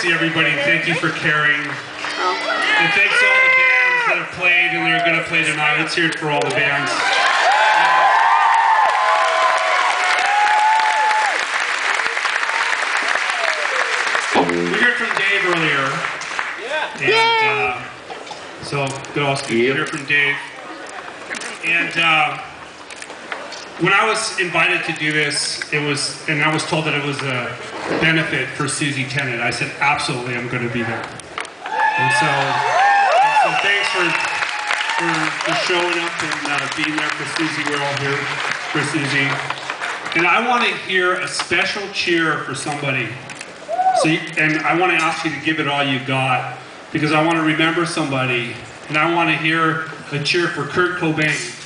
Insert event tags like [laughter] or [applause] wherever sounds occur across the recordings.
everybody. Thank you for caring. And thanks to all the bands that have played and they're going to play tonight. Let's hear it for all the bands. We heard from Dave earlier. And uh, so good also to hear from Dave. And uh, when I was invited to do this, it was, and I was told that it was a benefit for Susie Tennant. I said, absolutely, I'm going to be there. And so, and so thanks for, for, for showing up and uh, being there for Susie. We're all here for Susie. And I want to hear a special cheer for somebody. So, you, and I want to ask you to give it all you got because I want to remember somebody, and I want to hear a cheer for Kurt Cobain.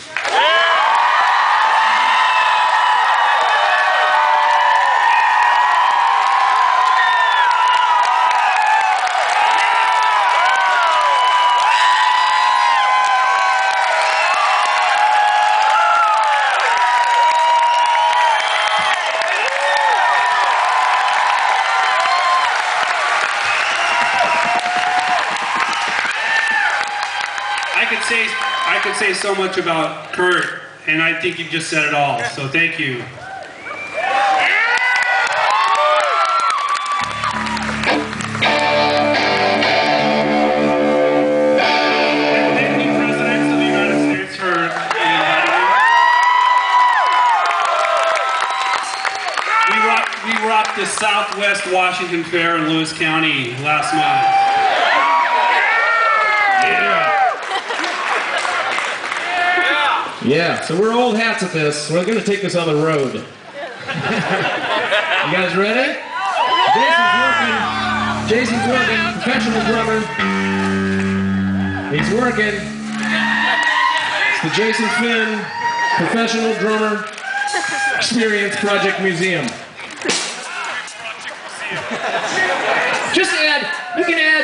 Say I could say so much about Kurt, and I think you just said it all. So thank you. We rocked the Southwest Washington Fair in Lewis County last month. Yeah, so we're old hats at this. We're going to take this on the road. you guys ready? Jason's working. Jason's working. Professional drummer. He's working. It's the Jason Finn Professional Drummer Experience Project Museum.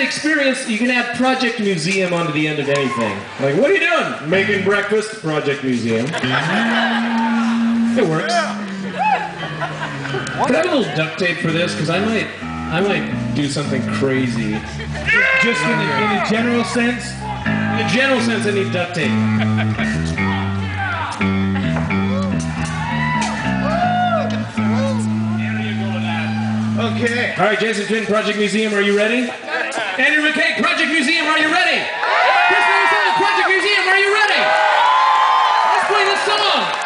You experience, you can add Project Museum onto the end of anything. Like, what are you doing? Making breakfast, Project Museum. [laughs] It works. Could I have a little duct tape for this? Because I might, I might do something crazy. Just in a, in a general sense, In a general sense, I need duct tape. [laughs] okay. All right, Jason Finn, Project Museum, are you ready? Andrew McKay, Project Museum, are you ready? Chris Minnesota, Project Museum, are you ready? Let's play this song.